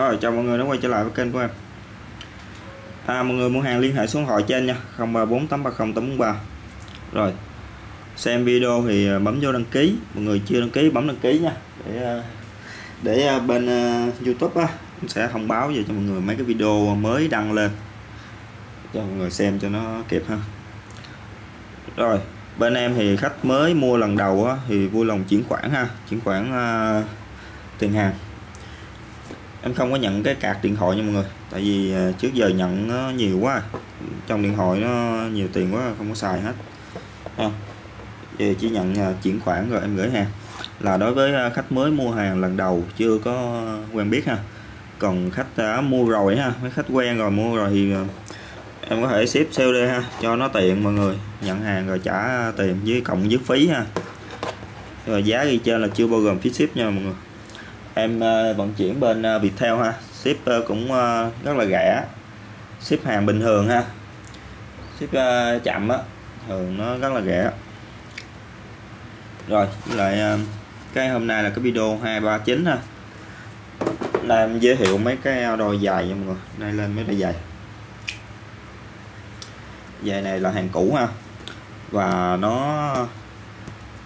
Rồi chào mọi người đã quay trở lại với kênh của em. À, Mọi người mua hàng liên hệ số điện thoại trên nha. 034830 Rồi Xem video thì à, bấm vô đăng ký. Mọi người chưa đăng ký bấm đăng ký nha. Để à, để à, bên Youtube á sẽ thông báo về cho mọi người mấy cái video mới đăng lên. Cho mọi người xem cho nó kịp ha. Rồi bên em thì khách mới mua lần đầu á, thì vui lòng chuyển khoản ha. Chuyển khoản uh, tiền hàng em không có nhận cái cạc điện thoại nha mọi người. Tại vì à, trước giờ nhận nó nhiều quá. Trong điện thoại nó nhiều tiền quá, không có xài hết. Ha. Về chỉ nhận à, chuyển khoản rồi em gửi hàng. Là đối với à, khách mới mua hàng lần đầu chưa có quen biết ha. Còn khách đã mua rồi ha, mấy khách quen rồi mua rồi thì em có thể ship COD ha, cho nó tiện mọi người. Nhận hàng rồi trả tiền với cộng với phí ha. Rồi giá ghi trên là chưa bao gồm phí ship nha mọi người em uh, vận chuyển bên uh, Viettel ha. Ship uh, cũng uh, rất là rẻ. Ship hàng bình thường ha. Ship uh, chậm á. Thường nó rất là rẻ. Rồi với lại uh, cái hôm nay là cái video 239 ha. Là em giới thiệu mấy cái đôi dài nha mọi người. Đây lên mấy đôi giày. Giày này là hàng cũ ha. Và nó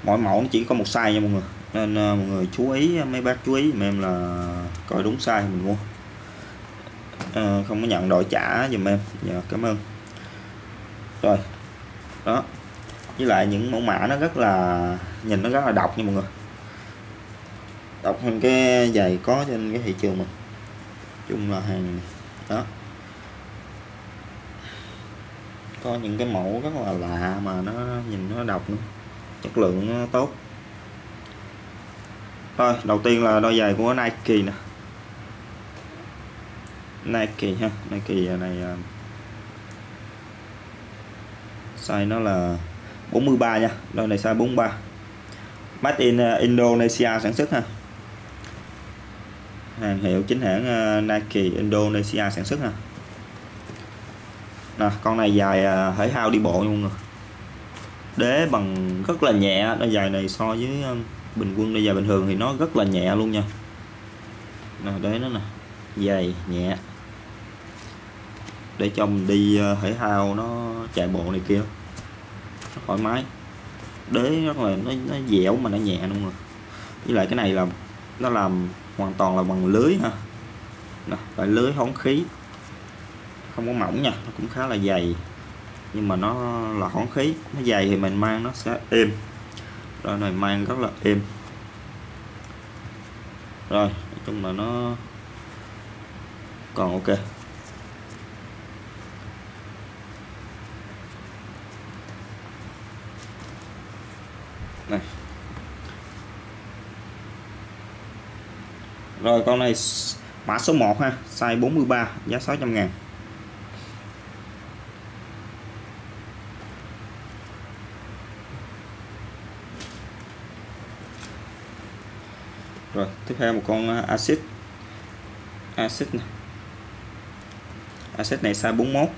mỗi mẫu nó chỉ có một size nha mọi người nên uh, mọi người chú ý ờ, mấy bác chú ý mà em là coi đúng sai mình mua. Uh, không có nhận đổi trả dùm em. Dạ, cảm ơn. Rồi đó. Với lại những mẫu mã nó rất là nhìn nó rất là độc nha mọi người. Độc hơn cái giày có trên cái thị trường mình. Chung là hàng đó. Có những cái mẫu rất là lạ mà nó nhìn nó độc nữa. Chất lượng nó tốt rồi đầu tiên là đôi giày của Nike nè. Nike ha, Nike này à, size nó là 43 nha, đôi này size 43 Made in à, Indonesia sản xuất ha. Hàng hiệu chính hãng à, Nike Indonesia sản xuất ha. Nè, con này dài thể thao đi bộ luôn rồi. Đế bằng rất là nhẹ, đôi giày này so với bình quân đôi dài bình thường thì nó rất là nhẹ luôn nha. Nè đế nó nè. Dày nhẹ. Để cho mình đi ờ, thể thao nó chạy bộ này kia. Nó thoải mái. Đế rất là nó, nó dẻo mà nó nhẹ luôn rồi. Với lại cái này là nó làm hoàn toàn là bằng lưới ha. Nè, phải lưới hóng khí. Không có mỏng nha nó cũng khá là dày. Nhưng mà nó là hóng khí. Nó dày thì mình mang nó sẽ êm rồi này mang rất là êm. Rồi, nói chung là nó còn ok. Này. Rồi, con này mã số 1 ha, size 43 giá 600 ngàn. Rồi tiếp theo một con acid acid này. acid này size 41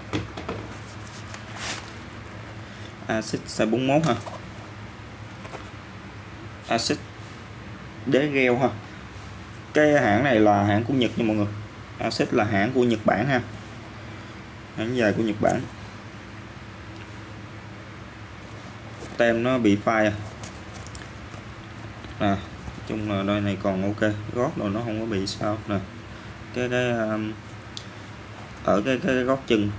acid size 41 ha. Acid đế gheo ha. Cái hãng này là hãng của Nhật nha mọi người. Acid là hãng của Nhật Bản ha. Hãng dài của Nhật Bản. Tem nó bị phai à, à chung là đôi này còn ok. Gót rồi nó không có bị sao nè. Cái cái um, ở cái cái gót chân.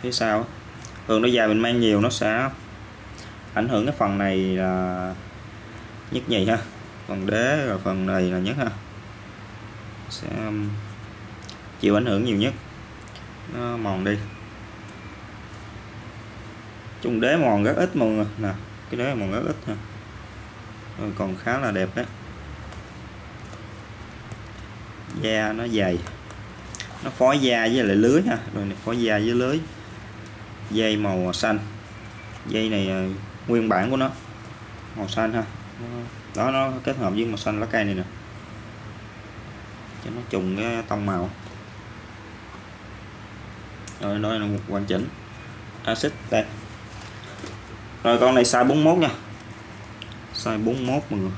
Phía sau thường nó dài mình mang nhiều nó sẽ ảnh hưởng cái phần này là nhất nhì ha. Phần đế và phần này là nhất ha. Sẽ um, chịu ảnh hưởng nhiều nhất. Nó mòn đi. Chung đế mòn rất ít mọi người. Nè cái đế mòn rất ít ha. Ờ, còn khá là đẹp đấy. Da nó dày. Nó phối da với lại lưới ha. Rồi này phối da với lưới. Dây màu xanh. Dây này ờ, nguyên bản của nó. Màu xanh ha. Đó, nó kết hợp với màu xanh lá cây này nè. Cho nó trùng cái tông màu. Rồi đó là một hoàn chỉnh. Axit đây. Rồi, con này size 41 nha size 41 mọi người.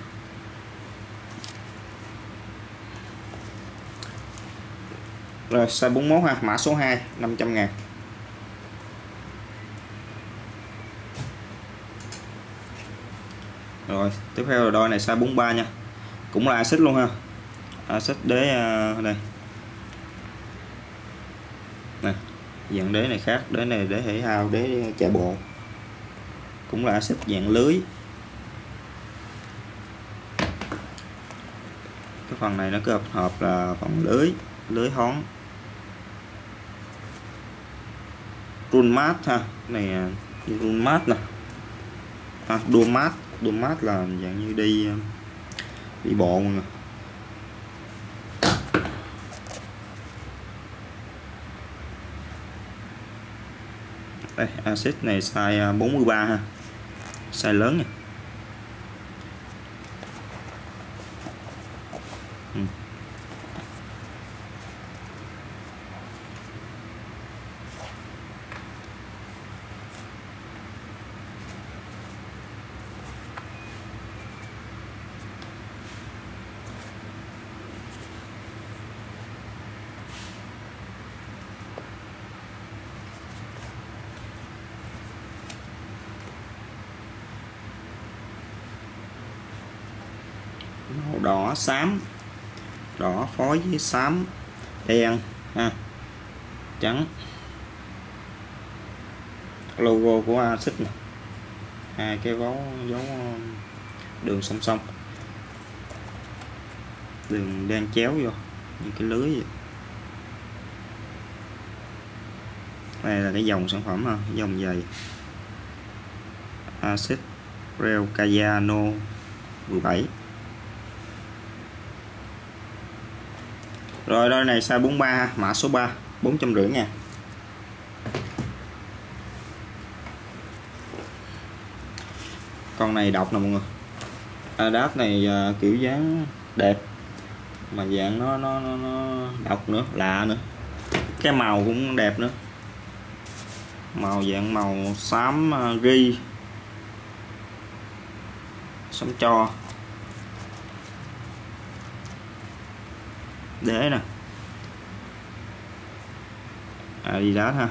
Rồi size 41 ha mã số 2 500 ngàn. Rồi tiếp theo là đôi này size 43 nha. Cũng là axit luôn ha. Axit đế uh, đây. Nè dạng đế này khác đế này đế thể thao đế chạy bộ. Cũng là axit dạng lưới. Cái phần này nó kết hợp là phần lưới lưới hón run mát ha, này, run mát nè. Ha, đua mát đua mát là dạng như đi đi bộ mọi người. Đây, axit này size à, 43 ha. Size lớn nha ừ. màu đỏ xám. Đỏ phối với xám. Đen, ha. Trắng. Logo của Asics này hai cái dấu dấu đường song song. Đường đen chéo vô, như cái lưới vậy. đây là cái dòng sản phẩm, ha dòng dày Asics Real Cayano 17 rồi đôi này size 43 mã số 3 450 nha con này độc nè mọi người. Adidas này uh, kiểu dáng đẹp mà dạng nó nó nó, nó độc nữa lạ nữa. Cái màu cũng đẹp nữa. Màu dạng màu xám à, uh, ghi xám cho. Đế nè. Adidas ha?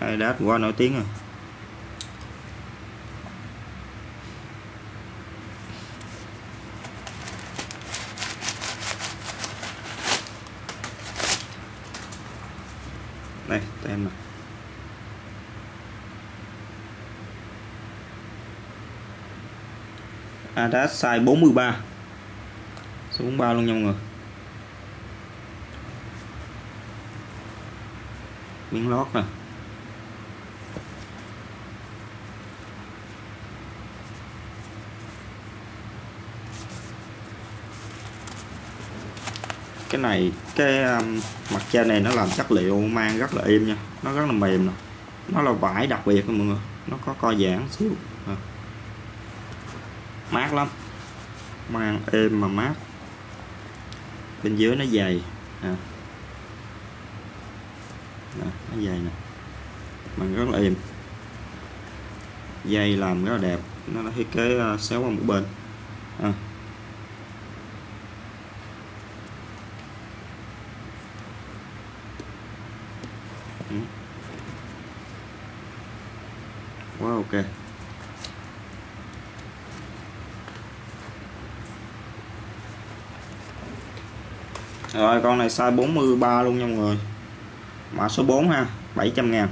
Adidas quá nổi tiếng rồi. Đây, tem nè. Adidas size 43 số 43 luôn nha mọi người. Miếng lót nè. Cái này cái um, mặt da này nó làm chất liệu mang rất là êm nha. Nó rất là mềm nè. Nó là vải đặc biệt mọi người. Nó có co giãn xíu. À. mát lắm. Mang êm mà mát bên dưới nó dày à. Đó, nó dày nè bằng rất là êm dây làm rất là đẹp nó đã thiết kế à, xéo qua một bên à. Ừ. quá ok Rồi, con này size 43 luôn nha mọi người. Mã số 4 ha 700 ngàn.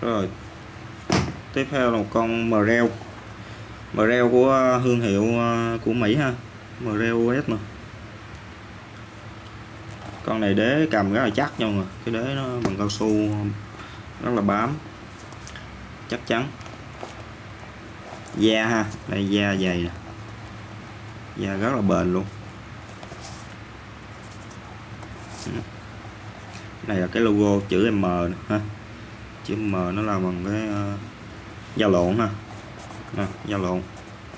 Rồi, Tiếp theo là một con Mreo Mreo của thương hiệu à, của Mỹ ha. Mreo OS mà con này đế cầm rất là chắc nha mọi người cái đế nó bằng cao su rất là bám. Chắc chắn. Da ha đây da dày nè. Da rất là bền luôn. Ừ. Này là cái logo chữ M nè, ha. Chữ M nó là bằng cái uh, da lộn ha. Nè, da lộn.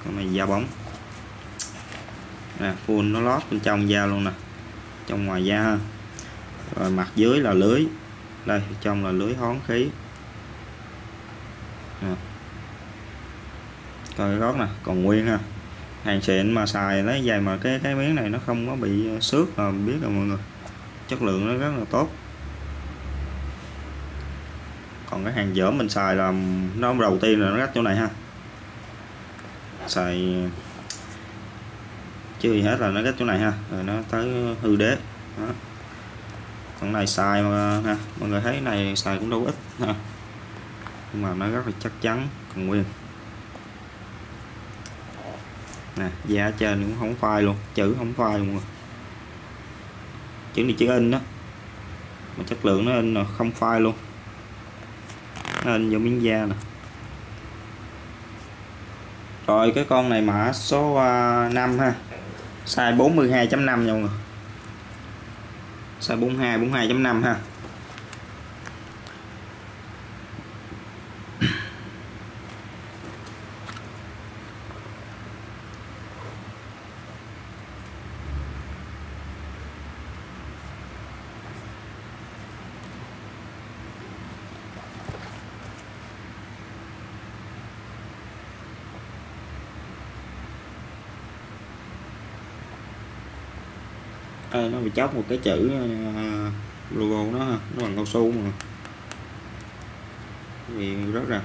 Con này da bóng. Nè full nó lót bên trong da luôn nè trong ngoài da. Rồi mặt dưới là lưới. Đây, trong là lưới hón khí. À. coi gót nè, còn nguyên ha. Hàng xịn mà xài lấy dài mà cái cái miếng này nó không có bị ờ, xước là biết rồi mọi người. Chất lượng nó rất là tốt. Còn cái hàng dởm mình xài là, nó đầu tiên là nó rách chỗ này ha. Xài chứ gì hết là nó rách chỗ này ha. Rồi nó tới hư đế. Đó. còn này xài mà ha mọi người thấy này xài cũng đâu ít ha. Nhưng mà nó rất là chắc chắn còn nguyên. Nè da trên cũng không phai luôn chữ không phai luôn. Chữ này chữ in đó. Mà chất lượng nó in là không phai luôn. Nó in vô miếng da nè. Rồi cái con này mã số à, uh, 5 ha size 42.5 nha mọi người. Size 42 42.5 ha đây nó bị chóc một cái chữ ờ, logo nó nó bằng cao su mà. Vì rất là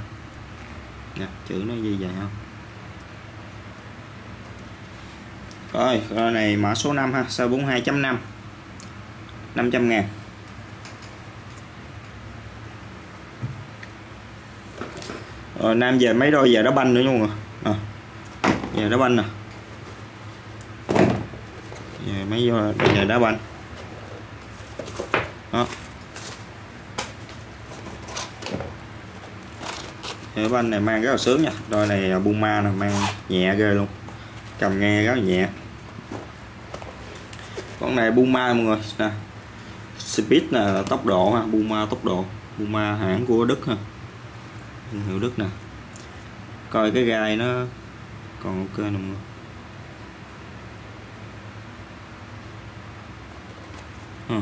nè chữ nó gì vậy không rồi cái này mã số 5 ha sao 42.5 500 ngàn. Rồi Nam về mấy đôi giờ đá banh nữa luôn rồi à, ờ, giờ đá banh nè à về vô đây giờ đá banh. Đó. Cái banh này mang rất là sướng nha. Đôi này ờ, Puma nè, mang nhẹ ghê luôn. Cầm nghe rất là nhẹ. Con này Puma mọi người. Nè, speed là tốc độ ha. Puma tốc độ. Puma hãng của Đức ha. Hiệu Đức nè. Coi cái gai nó còn ok nè mọi người. Ừ.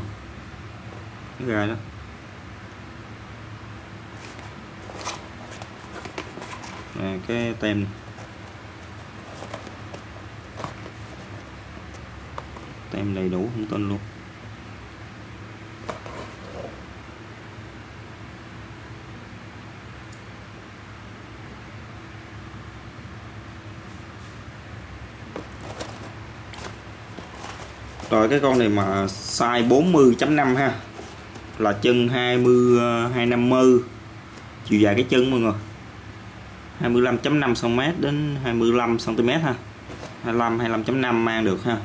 cái gai đó à, cái tem này. tem đầy đủ không tên luôn rồi, cái con này mà size 40.5 ha. Là chân 20 250 chiều dài cái chân mọi người. 25.5 cm đến 25 cm ha. 25 25.5 mang được ha.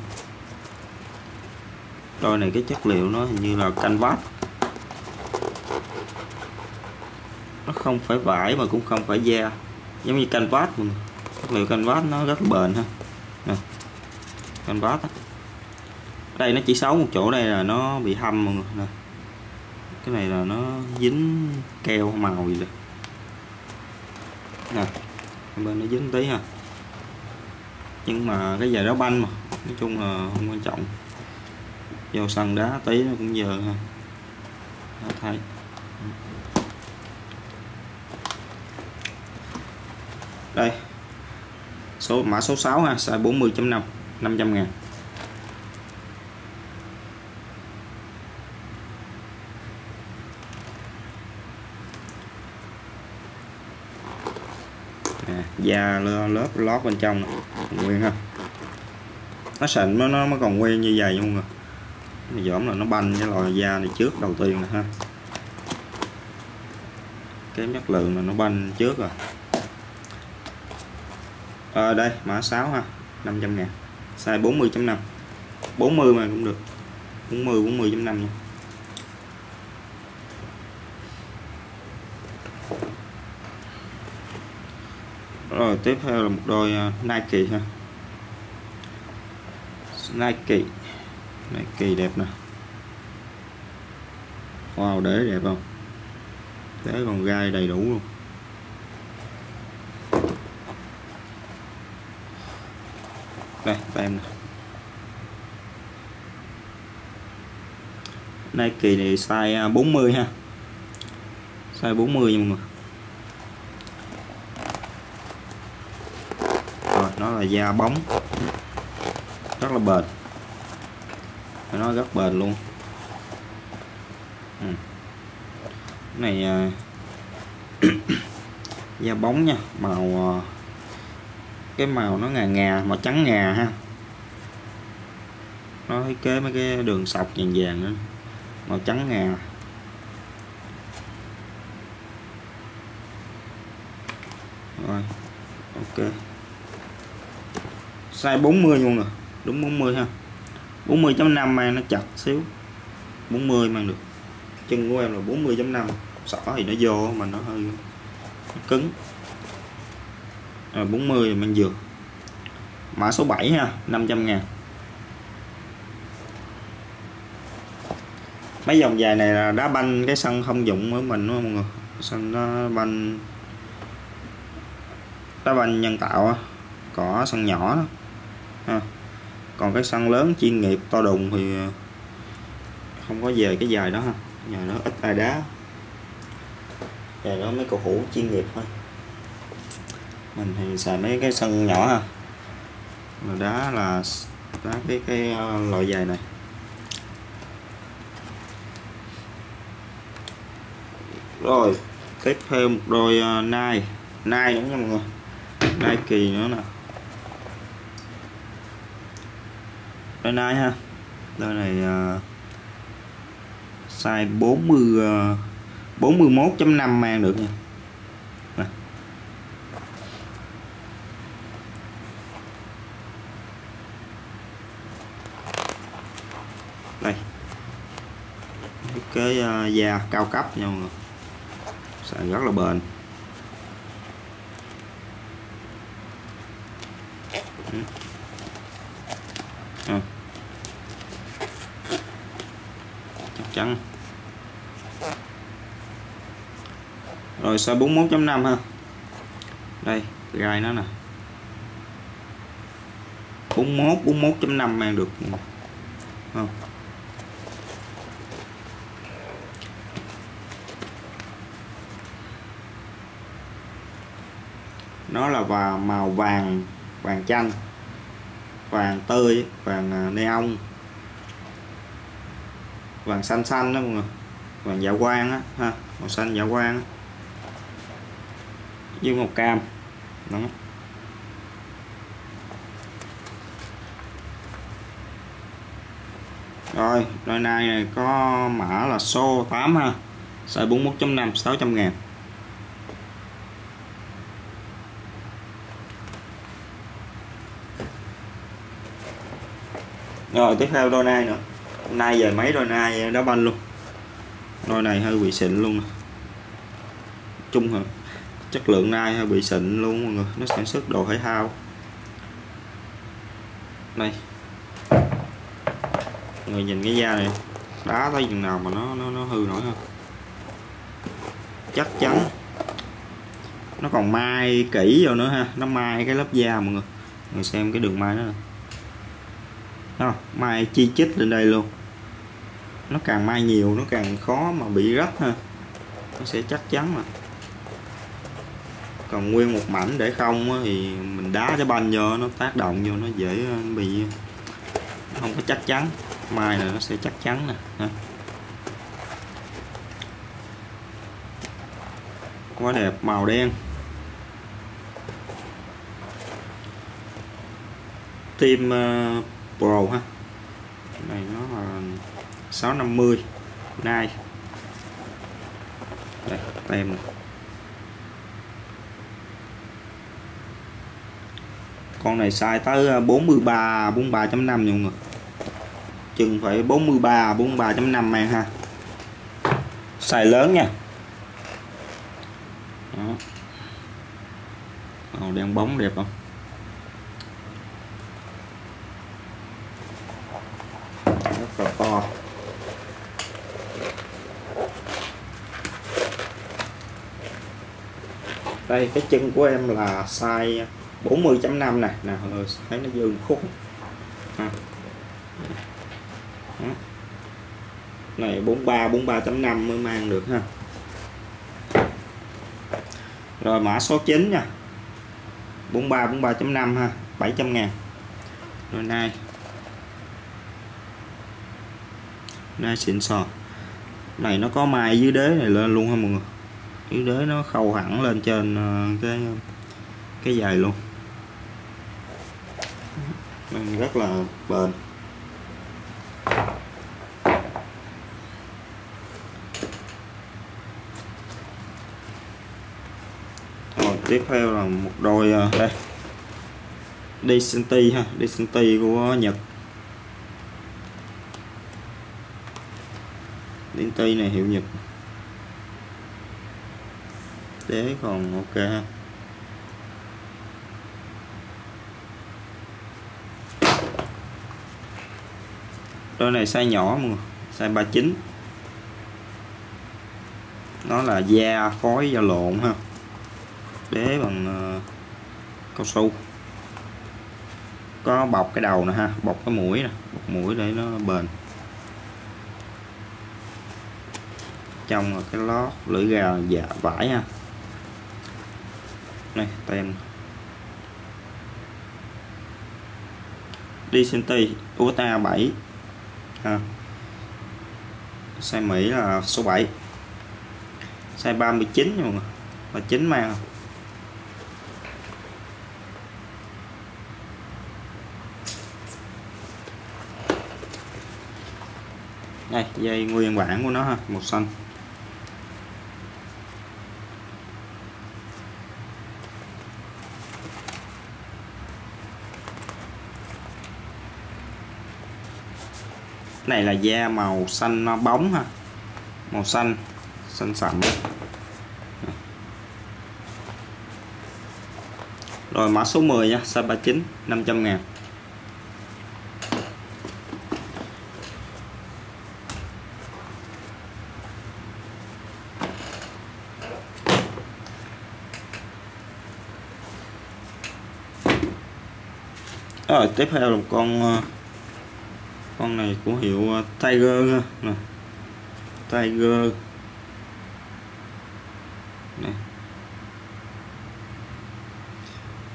Đôi này cái chất liệu nó hình như là canvas. Nó không phải vải mà cũng không phải da. Giống như canvas người. Chất liệu canvas nó rất bền ha. Nè. canvas á đây nó chỉ xấu một chỗ đây là nó bị hâm mọi người nè. Cái này là nó dính keo màu gì đây nè bên nó dính tí ha. Nhưng mà cái giày đá banh mà nói chung là không quan trọng. Vô sân đá tí nó cũng giờ ha. Đó, thấy. Đây số mã số 6 ha size 40.5 500 ngàn nè, da lớp lót bên trong. Còn nguyên ha. Nó sịn nó nó còn nguyên như vậy luôn rồi dỗm là nó banh cái loại da này trước đầu tiên nè ha. Cái chất lượng là nó banh trước rồi. À, đây mã 6 ha. 500 ngàn. Size 40.5 40 mà cũng được. 40 40.5 nha. Rồi, tiếp theo là một đôi à, Nike ha. Nike. Nike đẹp nè. Wow, đế đẹp không? Đế còn gai đầy đủ luôn. Đây tem nè. Nike này size à, 40 ha. Size 40 nha mọi người rồi nó là da bóng. Rất là bền. Phải nói rất bền luôn. Ừ. cái này à, da bóng nha. Màu à, cái màu nó ngà ngà, màu trắng ngà ha. Nó thiết kế mấy cái đường sọc vàng vàng nữa. Màu trắng ngà. Rồi, ok size 40 luôn rồi đúng 40 ha. 40.5 mang nó chặt xíu. 40 mang được. Chân của em là 40.5 sỏ thì nó vô mà nó hơi nó cứng. À, 40 mang vừa. Mã số 7 ha 500 ngàn. Mấy dòng dài này là đá banh cái sân không dụng với mình đúng không mọi người? Sân đá banh đá banh nhân tạo cỏ sân nhỏ đó ha. còn cái sân lớn chuyên nghiệp to đùng thì ờ, không có về cái dài đó ha. Dài đó ít ai đá. Dài đó mấy cầu thủ chuyên nghiệp thôi. Mình thì xài mấy cái sân nhỏ ha. Mà đá là đá cái cái ờ, loại dài này. Rồi tiếp theo một đôi uh, nai nai nữa nha mọi người? Nai kỳ nữa nè. Đây này ha. Đôi này uh, size 40 uh, 41.5 mang được nha. Nè. đây. Cái uh, da cao cấp nha mọi người. Xài rất là bền à. chắc chắn rồi size 41.5 ha? Đây gai nó nè. 41 41.5 mang được. Không. Nó là và màu vàng vàng chanh, vàng tươi, vàng à, neon, vàng xanh xanh đó mọi người. Vàng dạ quang á, ha, màu xanh dạ quang á với màu cam. Đó. Rồi đôi này, này có mã là số 8 ha. Size 41.5 600 ngàn. Rồi tiếp theo đôi nai nữa. Nay về mấy đôi nai đá banh luôn. Đôi này hơi bị xịn luôn. Chung hả? Chất lượng nai hơi bị xịn luôn mọi người. Nó sản xuất đồ thể thao. Đây. Người nhìn cái da này, đá tới chừng nào mà nó nó nó hư nổi không chắc chắn. Nó còn mai kỹ vô nữa ha. Nó mai cái lớp da mọi người. Người xem cái đường mai đó nè. Không mai chi chít lên đây luôn. Nó càng mai nhiều, nó càng khó mà bị rách ha. Nó sẽ chắc chắn mà còn nguyên một mảnh để không thì mình đá cái banh vô nó tác động vô nó dễ ờ, bị không có chắc chắn. Mai là nó sẽ chắc chắn nè quá đẹp màu đen. Tim uh, ờ, Pro ha. Này nó là 650 nai đây tem này. Con này size tới ờ, 43 43.5 nha mọi người. Chừng phải 43 43.5 mang ha. Size lớn nha. Đó. Màu đen bóng đẹp không? Rất là to. Đây, cái chân của em là size 40.5 này nè. Mọi người thấy nó dương khúc. Ha. này 43 43.5 mới mang được ha. Rồi, mã số 9 nha. 43 43.5 ha 700 ngàn. Rồi nay nay xịn sò. Này, nó có mai dưới đế này lên luôn ha, mọi người. Dưới đế nó khâu hẳn lên trên ờ, cái cái giày luôn nên rất là bền. Rồi, tiếp theo là một đôi à, đây. Decenty ha Decenty của Nhật. Decenty này hiệu Nhật. Đế còn ok ha. Đôi này size nhỏ mọi người size 39 nó là da phối da lộn ha. Đế bằng uh, cao su. Có bọc cái đầu nè ha bọc cái mũi nè bọc mũi để nó bền. Trong là cái lót lưỡi gà dạ vải ha. Này tem Decenti USA 7 ha. size Mỹ là số 7 size 39 nha mọi người. 39 mang. Đây, dây nguyên bản của nó ha, màu xanh. Cái này là da màu xanh bóng ha. Màu xanh xanh sậm rồi mã số 10 nha size 39 500 ngàn. Rồi tiếp theo là một con ờ, con này của hiệu ờ, Tiger ha nè. Tiger. Này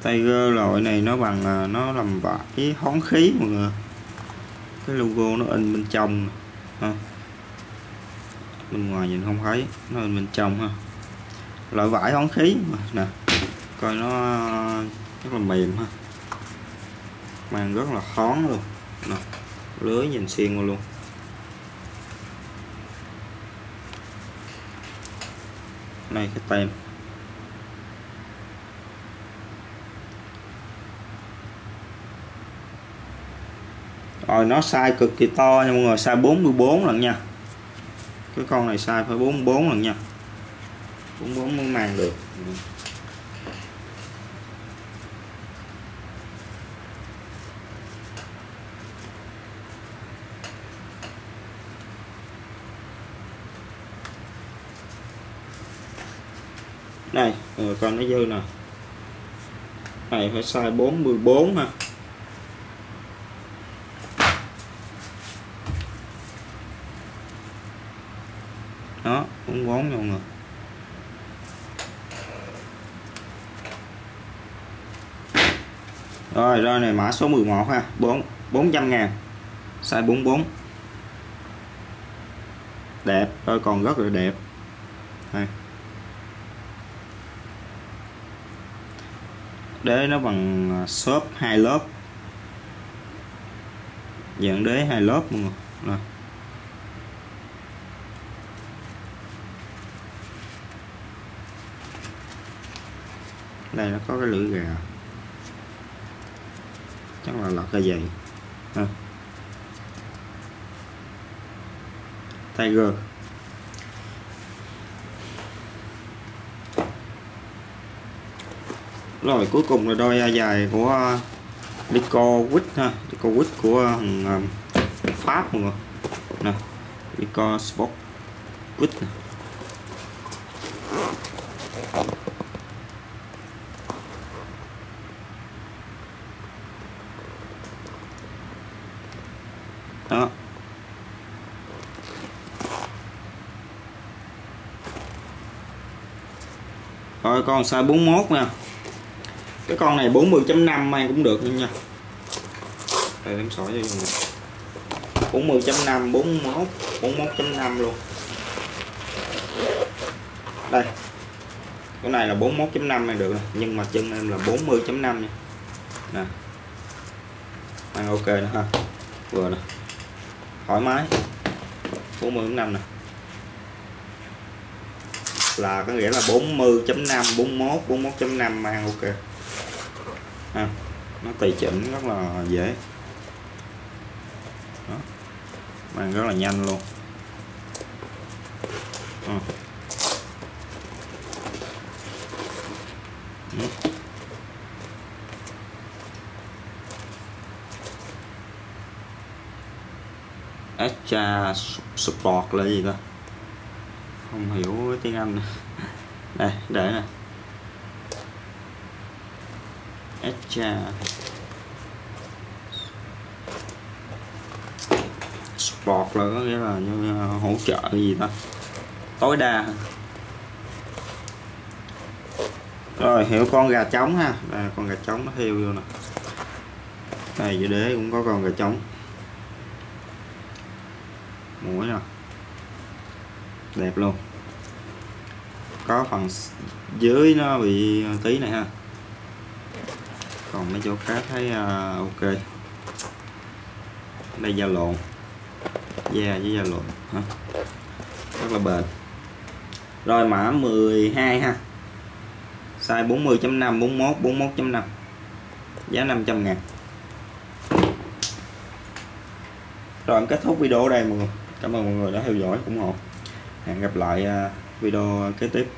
Tiger loại này nó bằng ờ, nó làm vải hón khí mọi người cái logo nó in bên trong ha. Ờ. bên ngoài nhìn không thấy, nó in bên trong ha. Loại vải hón khí mà. Nè. Coi nó rất là mềm ha. Mang rất là khón luôn. Nè lưới nhìn xuyên qua luôn. Này cái tem. Rồi, nó sai cực kỳ to nha mọi người sai 44 lần nha. Cái con này sai phải 44 lần nha. 44 mới mang được đây rồi coi nó dư nè. Này, phải size 44 ha. Đó 44 nha mọi người. Rồi rồi này mã số 11 ha. 4 400 ngàn. Size 44 đẹp rồi còn rất là đẹp. Đây. Đế nó bằng à, xốp hai lớp. Dạng đế hai lớp mọi người. Rồi. đây nó có cái lưỡi gà. Chắc là lọt ra dày ha. Tiger. rồi cuối cùng là đôi giày của ờ, Nico Witt ha. Nico Witt của um, Pháp mọi người. Nè Nico Sport Witt đó. Rồi con size 41 nè cái con này 40.5 mang cũng được nha đây em sỏi cho dùng 40.5 41 41.5 luôn đây cái này là 41.5 này được nè nhưng mà chân em là 40.5 nha nè mang ok nữa ha vừa nè thoải mái 40.5 nè là có nghĩa là 40.5 41 41.5 mang ok ha. Nó tùy chỉnh rất là dễ. Đó. mang rất là nhanh luôn. À. Extra support là gì ta? Không hiểu tiếng Anh đây, để nè. Extra Sport là có nghĩa là như ờ, hỗ trợ gì ta? Tối đa. Rồi, hiểu con gà trống ha. Đây, con gà trống nó heo vô nè. Đây dưới đế cũng có con gà trống. Mũi nè. Đẹp luôn. Có phần dưới nó bị ờ, tí này ha còn mấy chỗ khác thấy uh, ok. Đây da lộn. Da với da lộn ha rất là bền. Rồi mã 12 ha. Size 40.5 41 41.5 giá 500 ngàn. Rồi em kết thúc video ở đây mọi người. Cảm ơn mọi người đã theo dõi ủng hộ. Hẹn gặp lại à, video kế tiếp.